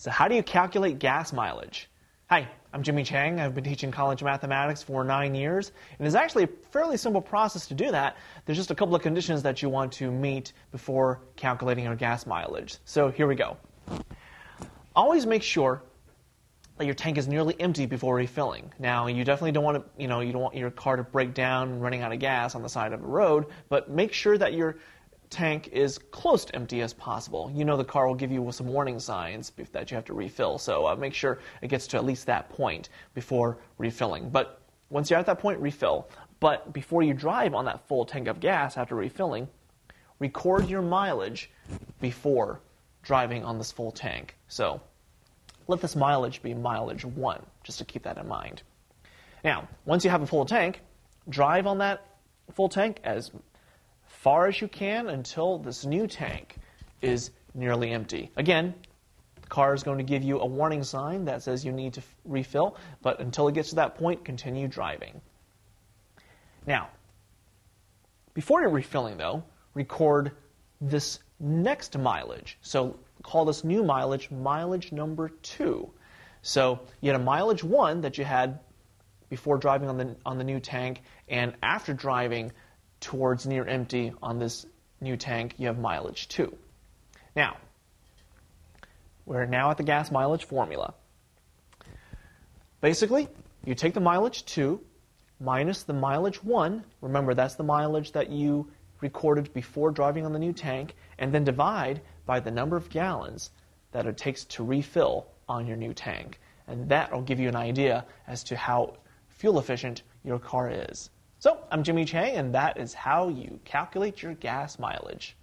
So, how do you calculate gas mileage? Hi, I'm Jimmy Chang. I've been teaching college mathematics for nine years, and it's actually a fairly simple process to do that. There's just a couple of conditions that you want to meet before calculating your gas mileage. So, here we go. Always make sure that your tank is nearly empty before refilling. Now, you definitely don't want to, you know, you don't want your car to break down running out of gas on the side of a road, but make sure that your tank is close to empty as possible. You know the car will give you some warning signs that you have to refill, so uh, make sure it gets to at least that point before refilling. But once you're at that point, refill. But before you drive on that full tank of gas after refilling, record your mileage before driving on this full tank. So let this mileage be mileage one, just to keep that in mind. Now, once you have a full tank, drive on that full tank as far as you can until this new tank is nearly empty. Again, the car is going to give you a warning sign that says you need to refill, but until it gets to that point, continue driving. Now, before you're refilling, though, record this next mileage. So call this new mileage mileage number two. So you had a mileage one that you had before driving on the on the new tank, and after driving towards near empty on this new tank, you have mileage two. Now, we're now at the gas mileage formula. Basically, you take the mileage two minus the mileage one. Remember, that's the mileage that you recorded before driving on the new tank, and then divide by the number of gallons that it takes to refill on your new tank. And that will give you an idea as to how fuel efficient your car is. So, I'm Jimmy Chang, and that is how you calculate your gas mileage.